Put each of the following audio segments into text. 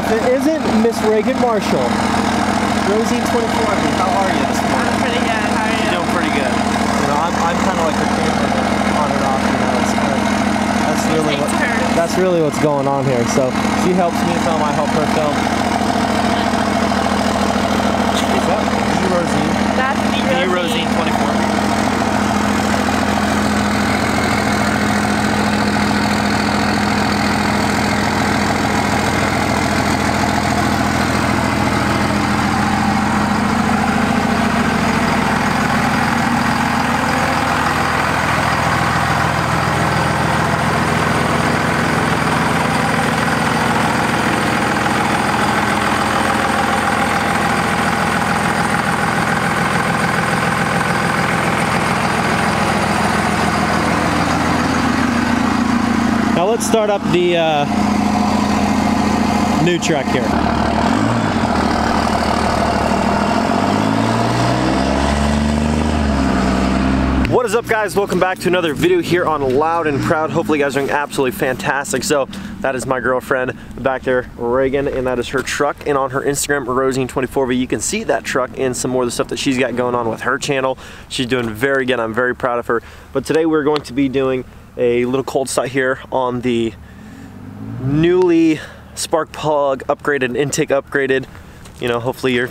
if it isn't Miss Reagan Marshall. Rosie 24, how are you this morning? I'm pretty good. How are you? Doing pretty good. You know, I'm, I'm kind of like a cameraman on and off, you know. It's kind of, that's really what, that's really what's going on here. So she helps me film, I help her film. What's up? D Rosie. That's the D Rosie 24. Now let's start up the uh, new truck here. What is up guys? Welcome back to another video here on Loud and Proud. Hopefully you guys are doing absolutely fantastic. So that is my girlfriend back there, Reagan, and that is her truck. And on her Instagram, Rosine24, but you can see that truck and some more of the stuff that she's got going on with her channel. She's doing very good. I'm very proud of her. But today we're going to be doing a little cold start here on the newly spark plug upgraded, intake upgraded. You know, hopefully you're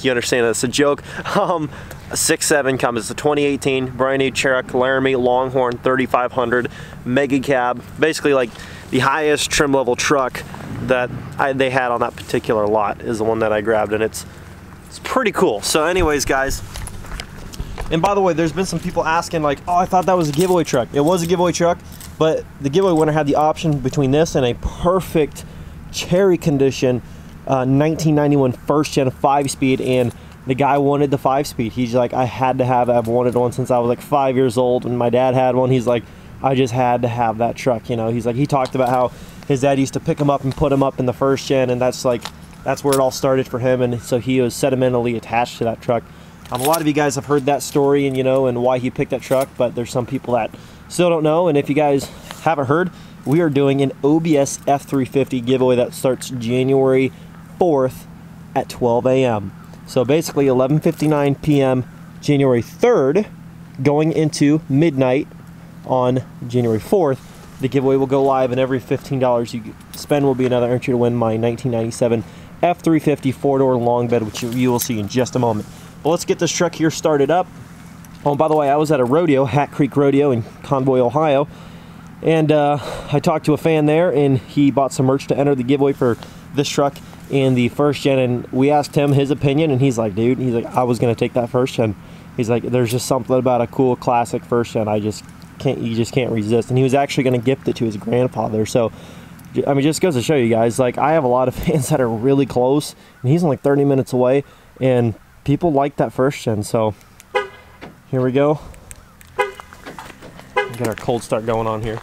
you understand that's a joke. Um, a 6.7 Cummins, a 2018 brand new Cherokee Laramie Longhorn 3500 mega cab. Basically like the highest trim level truck that I, they had on that particular lot is the one that I grabbed and it's it's pretty cool. So anyways guys, and by the way, there's been some people asking like, oh, I thought that was a giveaway truck. It was a giveaway truck, but the giveaway winner had the option between this and a perfect cherry condition uh, 1991 first gen five speed. And the guy wanted the five speed. He's like, I had to have. I've wanted one since I was like five years old. And my dad had one. He's like, I just had to have that truck. You know, he's like, he talked about how his dad used to pick him up and put him up in the first gen. And that's like, that's where it all started for him. And so he was sentimentally attached to that truck. Um, a lot of you guys have heard that story and you know and why he picked that truck, but there's some people that still don't know. And if you guys haven't heard, we are doing an OBS F350 giveaway that starts January 4th at 12 a.m. So basically 11:59 p.m. January 3rd, going into midnight on January 4th. The giveaway will go live, and every $15 you spend will be another entry to win my 1997 F350 four-door long bed, which you- you will see in just a moment. But let's get this truck here started up. Oh, by the way, I was at a rodeo, Hat Creek Rodeo in Convoy, Ohio, and uh, I talked to a fan there, and he bought some merch to enter the giveaway for this truck in the first gen. And we asked him his opinion, and he's like, "Dude, he's like, I was gonna take that first gen." He's like, "There's just something about a cool classic first gen. I just can't, you just can't resist." And he was actually gonna gift it to his grandfather. So, I mean, just goes to show you guys, like, I have a lot of fans that are really close, and he's only 30 minutes away, and people like that first gen. So, here we go. Get our cold start going on here.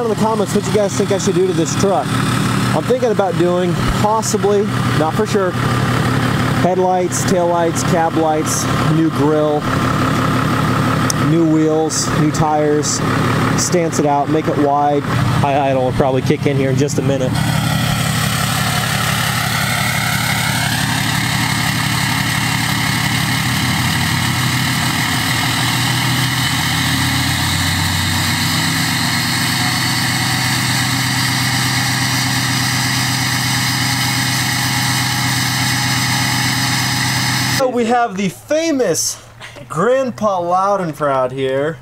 Down in the comments what you guys think I should do to this truck. I'm thinking about doing possibly, not for sure, headlights, taillights, cab lights, new grill, new wheels, new tires, stance it out, make it wide. High idle will probably kick in here in just a minute. We have the famous Grandpa Loud and Proud here.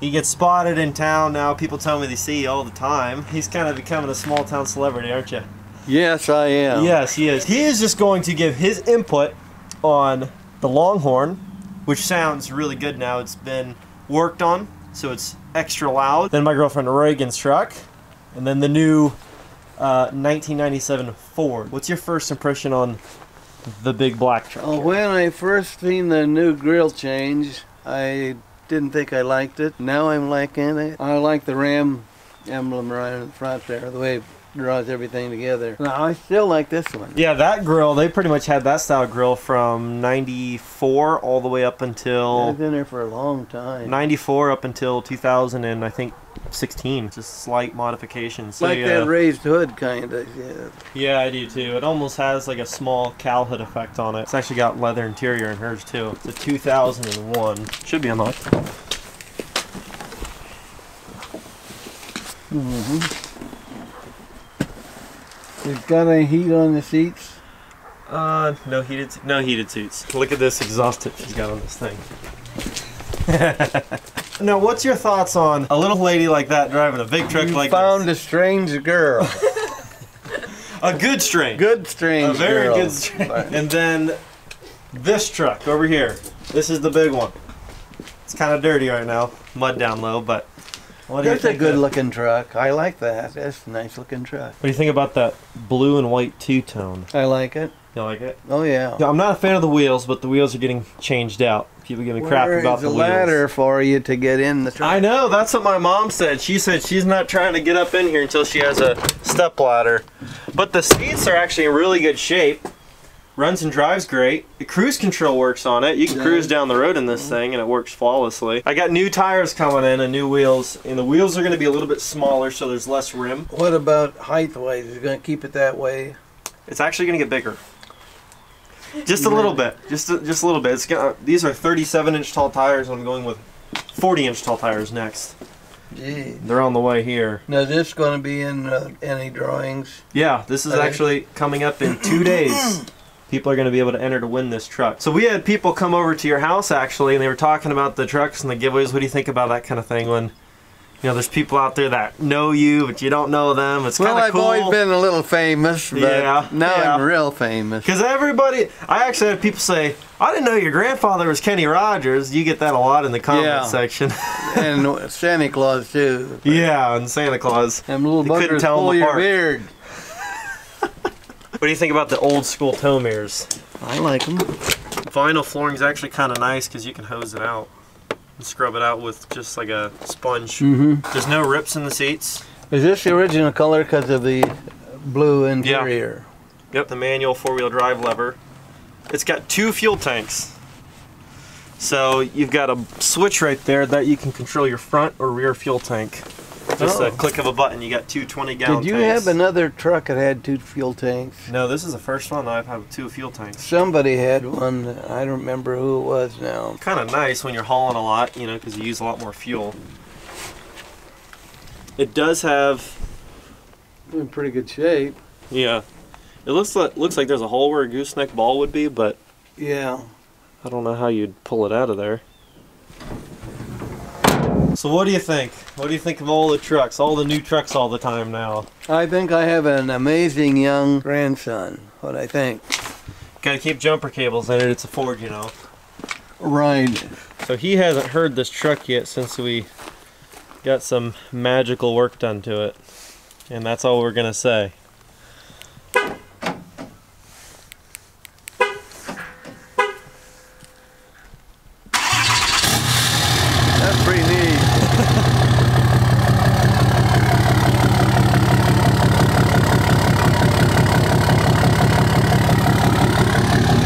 He gets spotted in town now. People tell me they see you all the time. He's kind of becoming a small town celebrity, aren't you? Yes, I am. Yes, he is. He is just going to give his input on the Longhorn, which sounds really good now. It's been worked on, so it's extra loud. Then my girlfriend Reagan's truck, and then the new uh, 1997 Ford. What's your first impression on the big black truck. Oh, when I first seen the new grill change, I didn't think I liked it. Now I'm liking it. I like the Ram emblem right in the front there, the way it draws everything together. Now I still like this one. Yeah, that grill, they pretty much had that style grill from 94 all the way up I've until been there for a long time. 94 up until 2000 and I think 16. Just slight modifications. So, like yeah. that raised hood kind of. Yeah. Yeah, I do too. It almost has like a small cowl hood effect on it. It's actually got leather interior in hers too. It's a 2001. Should be unlocked. Mhm. It's got a heat on the seats. Uh, no heated, no heated seats. Look at this exhaust tip she's got on this thing. now, what's your thoughts on a little lady like that driving a big truck You like found a strange girl. A good string. Good strange a very girl. good string. And then this truck over here. This is the big one. It's kind of dirty right now, mud down low, but what do you That's a think good of- looking truck. I like that. That's a nice looking truck. What do you think about that blue and white two tone? I like it. You like it? Oh yeah. Yeah, I'm not a fan of the wheels, but the wheels are getting changed out. People give me crap Where about is the a wheels. ladder for you to get in the truck. I know, that's what my mom said. She said she's not trying to get up in here until she has a step ladder. But the seats are actually in really good shape. Runs and drives great. The cruise control works on it. You can Yeah. cruise down the road in this thing and it works flawlessly. I got new tires coming in and new wheels. And the wheels are going to be a little bit smaller so there's less rim. What about height wise? Is it going to keep it that way? It's actually going to get bigger. Just a little bit. Just a, just a little bit. Gonna, these are 37 inch tall tires. I'm going with 40 inch tall tires next. They're on the way here. Now is this going to be in uh, any drawings? Yeah, this is actually coming up in two days. People are going to be able to enter to win this truck. So we had people come over to your house actually, and they were talking about the trucks and the giveaways. What do you think about that kind of thing? When you know, there's people out there that know you, but you don't know them. It's Well, kind of I've always been a little famous, but Yeah, now yeah. I'm real famous. Because everybody, I actually had people say, I didn't know your grandfather was Kenny Rogers. You get that a lot in the comment Yeah. section. and Santa Claus too. yeah, and Santa Claus. Them little You couldn't buggers pull your apart. beard. What do you think about the old school tow mirrors? I like them. Vinyl flooring's actually kind of nice because you can hose it out and scrub it out with just like a sponge. Mm-hmm. There's no rips in the seats. Is this the original color because of the blue interior? Yep, the manual four-wheel drive lever. It's got two fuel tanks. So you've got a switch right there that you can control your front or rear fuel tank. Just Oh. a click of a button, you got two 20 gallon Did you tanks. have another truck that had two fuel tanks? No, this is the first one I've had with two fuel tanks. Somebody had one. I don't remember who it was now. Kind of nice when you're hauling a lot, you know, because you use a lot more fuel. It does have, In pretty good shape. yeah. It looks like looks like there's a hole where a gooseneck ball would be, but Yeah. I don't know how you'd pull it out of there. So what do you think? What do you think of all the trucks? All the new trucks all the time now. I think I have an amazing young grandson. What I think. Gotta keep jumper cables in it. It's a Ford, you know. Right. So he hasn't heard this truck yet since we got some magical work done to it. And that's all we're gonna say. That's pretty neat.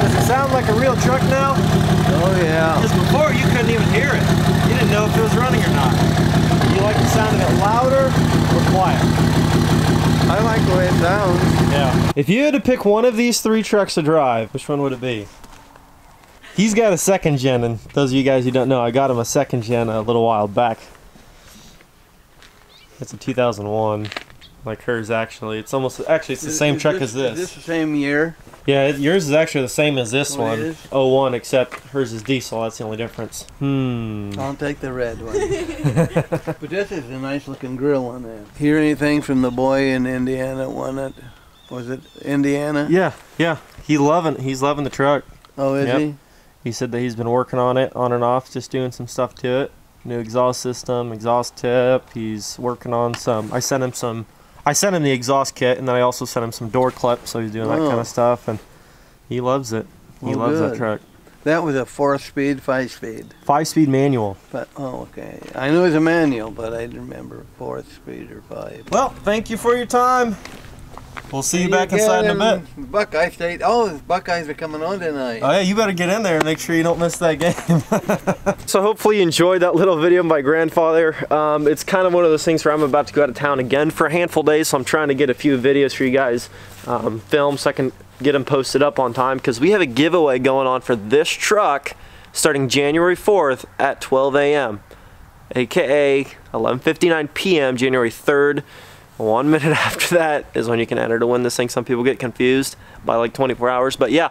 Does it sound like a real truck now? Oh yeah. Because before you couldn't even hear it. You didn't know if it was running or not. You like the sound of it louder or quiet? I like the way it sounds. Yeah. If you had to pick one of these three trucks to drive, which one would it be? He's got a second gen, and those of you guys who don't know, I got him a second gen a little while back. It's a 2001, like hers actually. It's almost actually it's the Is- same is truck this, as this. Is this the same year? Yeah, it- yours is actually the same as this Oh, it one. is? 01, except hers is diesel. That's the only difference. Hmm. I'll take the red one. but this is a nice looking grill on that. Hear anything from the boy in Indiana? One that was it Indiana? Yeah, yeah. He loving he's loving the truck. Oh, is Yep. he? He said that he's been working on it on and off, just doing some stuff to it. New exhaust system, exhaust tip. He's working on some. I sent him some. I sent him the exhaust kit, and then I also sent him some door clips, so he's doing that Oh. kind of stuff. And He loves it. He Well, loves that truck. That was a four-speed, five-speed. Five-speed manual. But oh, okay. I knew it was a manual, but I didn't remember four-speed or five. Well, thank you for your time. We'll see you back inside in a bit. Buckeye State. Oh, the Buckeyes are coming on tonight. Oh yeah, you better get in there and make sure you don't miss that game. so hopefully you enjoyed that little video of my grandfather. Um, it's kind of one of those things where I'm about to go out of town again for a handful of days, so I'm trying to get a few videos for you guys um, filmed so I can get them posted up on time because we have a giveaway going on for this truck starting January 4th at 12 a.m. aka 11:59 p.m. January 3rd. One minute after that is when you can enter to win this thing. Some people get confused by like 24 hours, but yeah,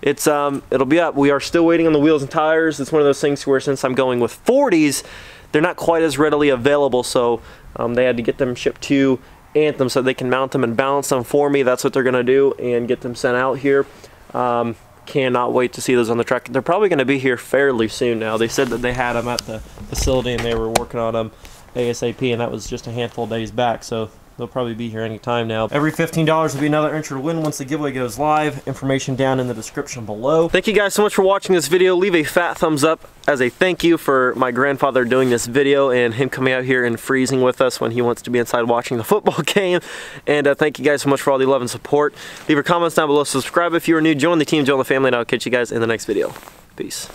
it's um, it'll be up. We are still waiting on the wheels and tires. It's one of those things where since I'm going with 40s, they're not quite as readily available, so um, they had to get them shipped to Anthem so they can mount them and balance them for me. That's what they're gonna do and get them sent out here. Um, cannot wait to see those on the truck. They're probably going to be here fairly soon now. They said that they had them at the facility and they were working on them ASAP, and that was just a handful of days back. So they'll probably be here anytime now. Every $15 will be another entry to win once the giveaway goes live. Information down in the description below. Thank you guys so much for watching this video. Leave a fat thumbs up as a thank you for my grandfather doing this video and him coming out here and freezing with us when he wants to be inside watching the football game. And uh, thank you guys so much for all the love and support. Leave your comments down below. Subscribe if you are new. Join the team, join the family, and I'll catch you guys in the next video. Peace.